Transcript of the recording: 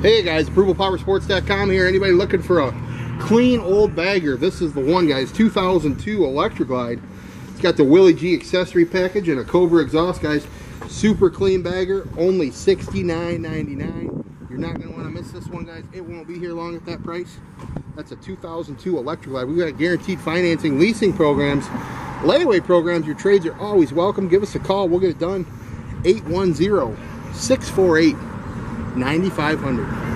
Hey guys, ApprovalPowerSports.com here. Anybody looking for a clean old bagger? This is the one, guys. 2002 Electra Glide. It's got the Willie G accessory package and a Cobra exhaust, guys. Super clean bagger, only $69.99. You're not going to want to miss this one, guys. It won't be here long at that price. That's a 2002 Electra Glide. We've got guaranteed financing, leasing programs, layaway programs. Your trades are always welcome. Give us a call. We'll get it done. 810 648 9500.